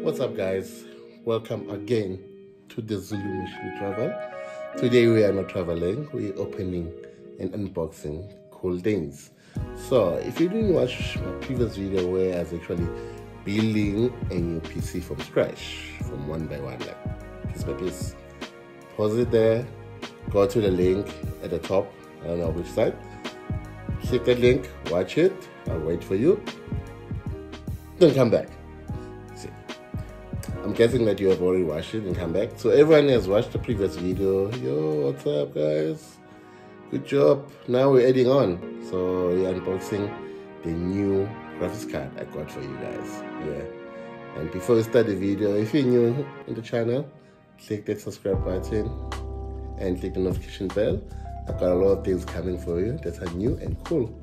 What's up guys? Welcome again to the Zulu Machine Travel. Today we are not traveling, we're opening and unboxing cool things. So if you didn't watch my previous video where I was actually building a new PC from scratch, from one by one, like piece by piece, pause it there, go to the link at the top, I don't know which side, click that link, watch it, I'll wait for you, then come back. I'm guessing that you have already watched it and come back. So everyone has watched the previous video. Yo, what's up guys? Good job. Now we're adding on. So we're unboxing the new graphics card I got for you guys. Yeah. And before we start the video, if you're new in the channel, click that subscribe button and click the notification bell. I've got a lot of things coming for you that are new and cool.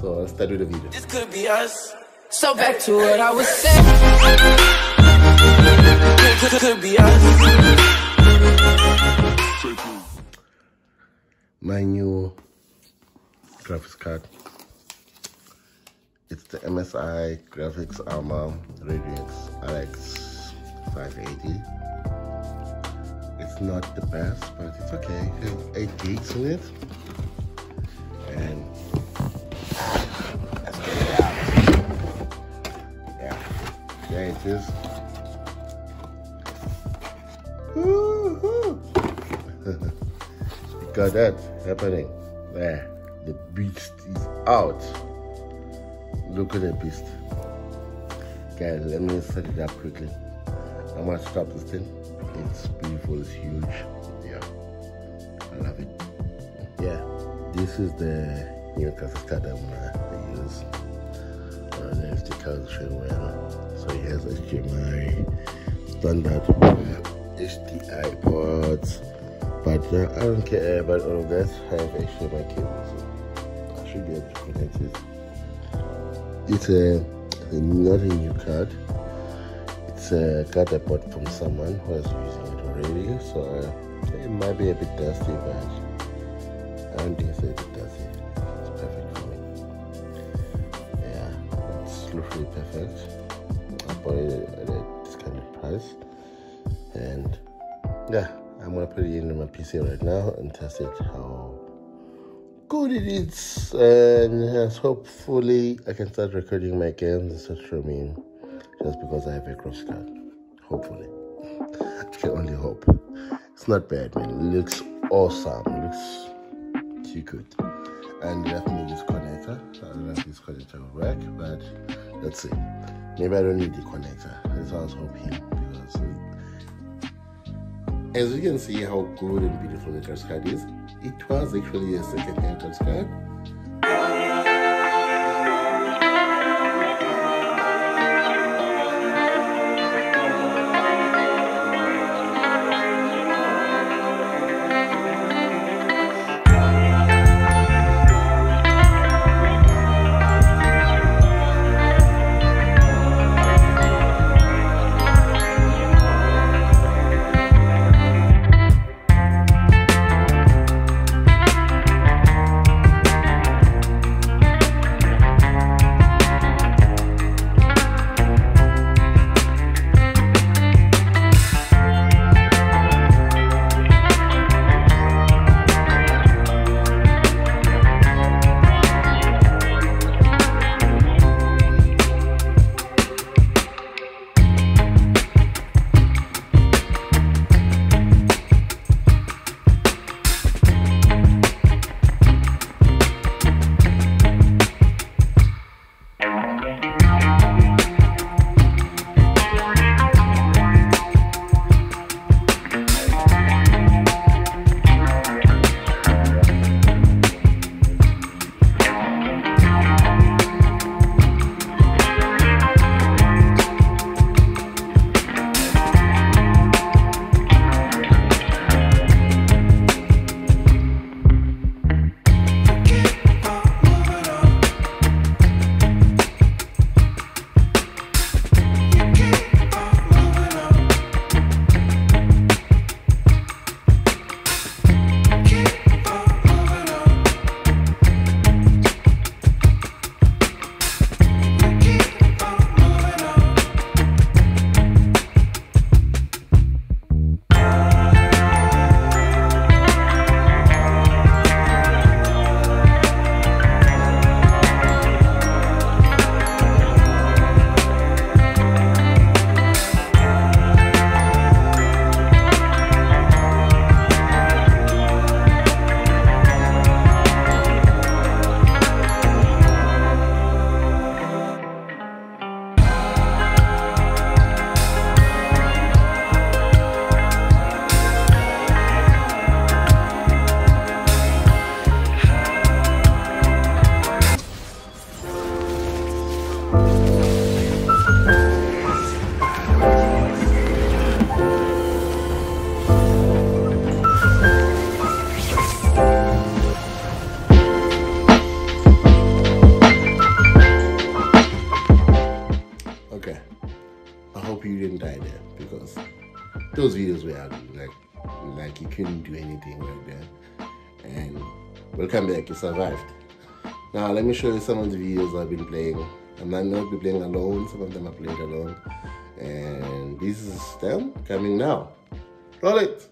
So let's start with the video. This could be us. So back to what I was saying My new graphics card. It's the MSI Graphics Armor Radeon RX 580. It's not the best, but it's okay. It has 8 gigs in it. And let's get it out. Yeah, there it is. Got that happening. There, the beast is out. Look at the beast. Guys, let me set it up quickly. I'm gonna stop this thing. It's beautiful, it's huge. Yeah, I love it. Yeah, this is the new card I'm gonna use. I don't know if the card well. So it has HDMI, standard HDI ports but uh, I don't care about all of that. I have HDMI cable, so I should be able to connect it. It's a, a not a new card. It's a card I bought from someone who is using it already, so uh, it might be a bit dusty, but I don't think it's a bit dusty. It's perfect for me. Yeah, it's literally perfect. I bought it at a discounted price, and yeah. I'm gonna put it in my PC right now and test it how good it is and yes, hopefully I can start recording my games and start streaming just because I have a graphics card. Hopefully. I can only hope. It's not bad man. It looks awesome. It looks too good. And left me this connector. I don't know if this connector will work, but let's see. Maybe I don't need the connector. That's what I was hoping because as you can see how good and beautiful the card is, it was actually a second-hand card like couldn't do anything right there. And welcome back, you survived. Now let me show you some of the videos I've been playing. I might not be playing alone, some of them I played alone. And this is them coming now. Roll it!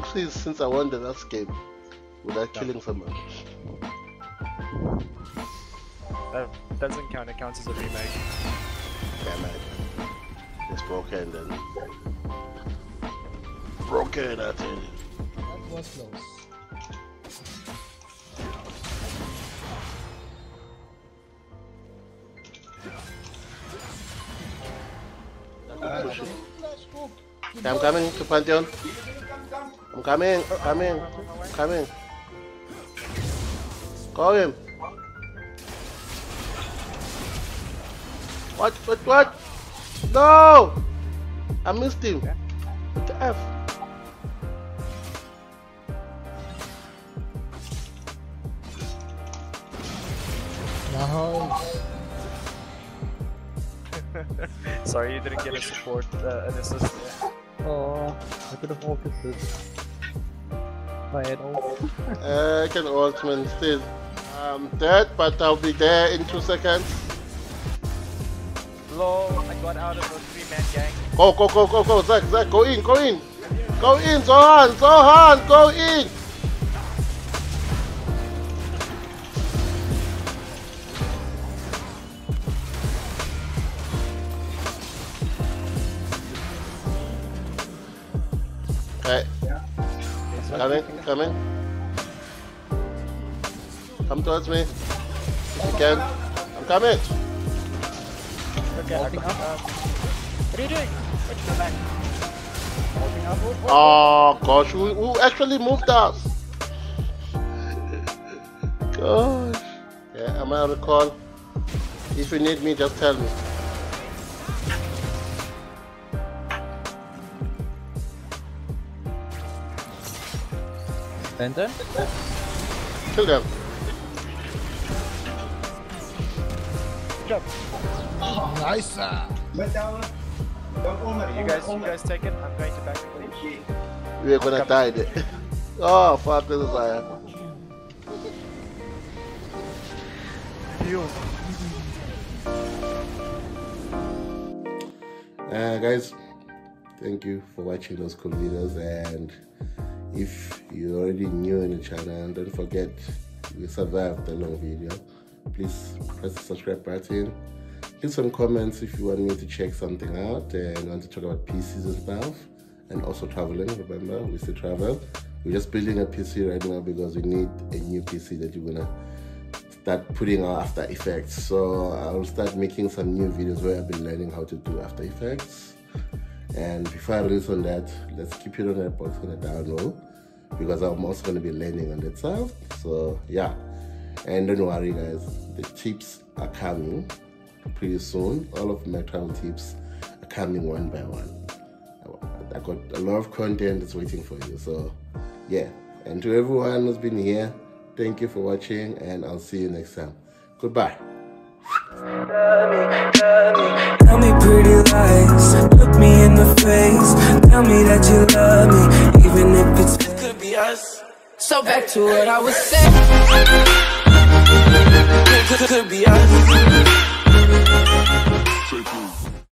Increased since I won the last game without killing someone. That doesn't count, it counts as a remake. Damn it. It's broken then. Broken, I tell you. That was close. I'm coming to Pantheon. I'm coming, coming, coming. Call him. What, what, what? No! I missed him. What the F? Nice. Sorry you didn't get a support, uh, an assist. Oh, I could have ulted this. If I had. Uh, I can ultimate still. I'm dead, but I'll be there in two seconds. Lol, I got out of a three-man gang. Go, go, go, go, go, Zach, Zach, go in, go in. Go in, Zohan, Zohan, go in. Okay. Coming, in, Come in. Come towards me. If you can. I'm coming. Okay, I what are you doing? Go back? Oh gosh, who, who actually moved us? Gosh. Yeah, I'm out of call. If you need me, just tell me. Benton? Kill them. Nice. You guys, you guys take it. I'm going to back the away. We're gonna die there. Oh fuck, this is like. Uh, guys, thank you for watching those cool videos. And if you're already new in the channel, don't forget we survived the long video. Please press the subscribe button. Leave some comments if you want me to check something out and want to talk about PCs and stuff. And also traveling, remember, we still travel. We're just building a PC right now because we need a new PC that you're gonna start putting our After Effects. So I'll start making some new videos where I've been learning how to do After Effects. And before I release on that, let's keep it on that box on the down low because I'm also going to be learning on that side. So yeah, and don't worry guys, the tips are coming pretty soon. All of my travel tips are coming one by one. I got a lot of content that's waiting for you. So yeah, and to everyone who's been here, thank you for watching and I'll see you next time. Goodbye. Tell me pretty lies, look me in the face. Tell me that you love me, even if it's it could be us. So back to what I was saying. It could, could be us.